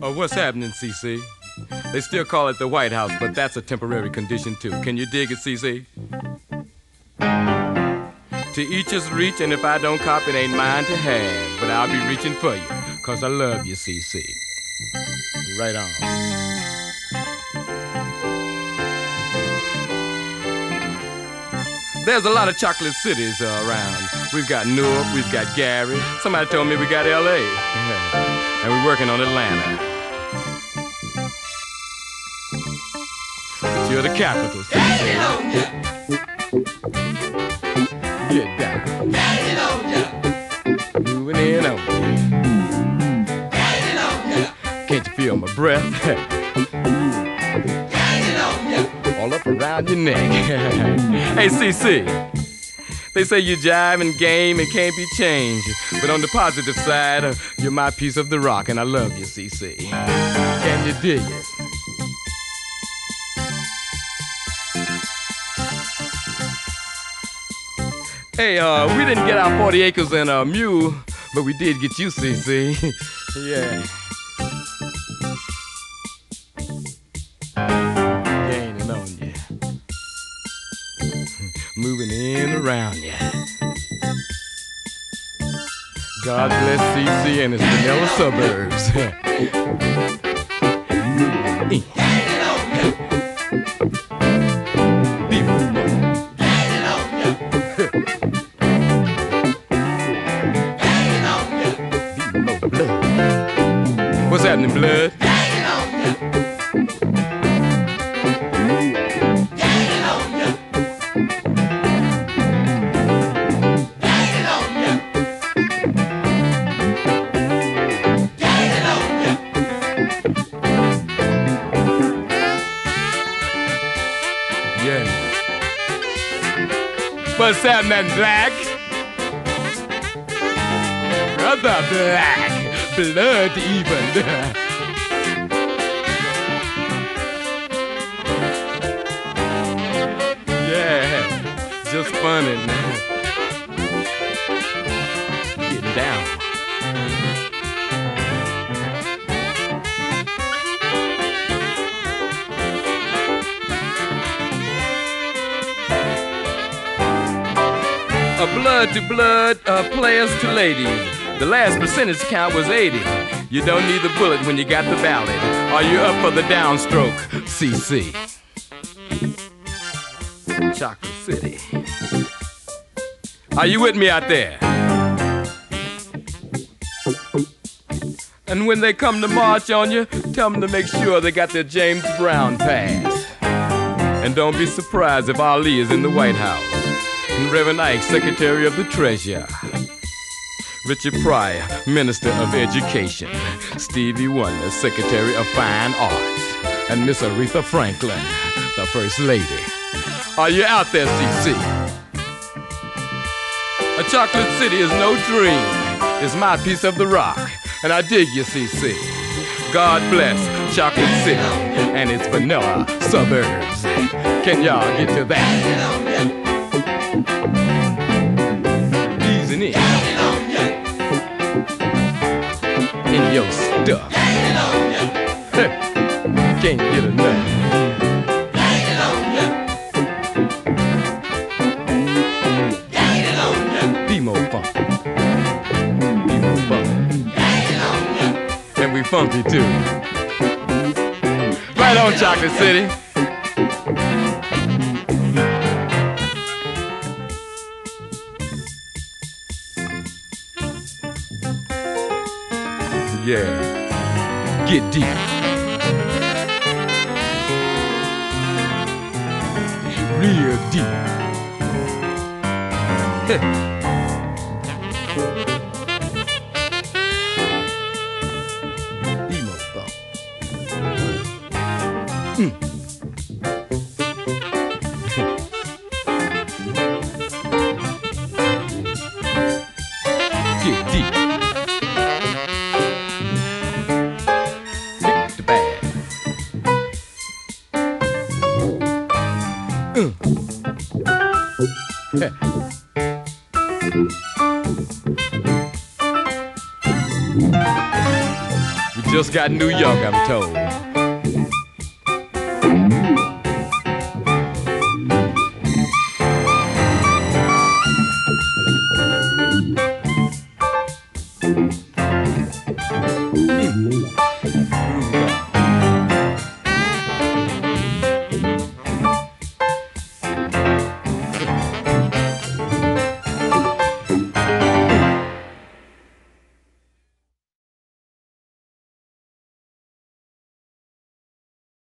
Oh, what's happening, CC? They still call it the White House, but that's a temporary condition too. Can you dig it, CC? To each his reach, and if I don't cop, it ain't mine to have. But I'll be reaching for you, cause I love you, CC. Right on. There's a lot of chocolate cities uh, around. We've got Newark, we've got Gary. Somebody told me we got LA. and we're working on Atlanta. But you're the capital, CC. Get down. Moving in on you. Can't you feel my breath? All up around your neck. hey, CC. They say you jive and game and can't be changed. But on the positive side, uh, you're my piece of the rock, and I love you, CC. Can you dig it? Hey, uh, we didn't get our 40 acres and a mule, but we did get you, CC. yeah. Moving in around you. God bless CC and his vanilla suburbs. What's happening, blood? What's happening, black? Brother black, blood even. yeah, just funny now. Getting down. A blood to blood, uh, players to ladies. The last percentage count was 80. You don't need the bullet when you got the ballot. Are you up for the downstroke, CC? Chocolate City. Are you with me out there? And when they come to march on you, tell them to make sure they got their James Brown pass. And don't be surprised if Ali is in the White House. Reverend Ike, Secretary of the Treasury. Richard Pryor, Minister of Education. Stevie Wonder, Secretary of Fine Arts. And Miss Aretha Franklin, the First Lady. Are you out there, CC? A chocolate city is no dream. It's my piece of the rock. And I dig you, CC. God bless Chocolate City and its vanilla suburbs. Can y'all get to that? Easing in. In your stuff. Can't get enough. Funky too. Right on, Chocolate City. Yeah. Get deep. Real deep. Emo bump. Hmm. Get deep. We just got New York, I'm told. Hmm.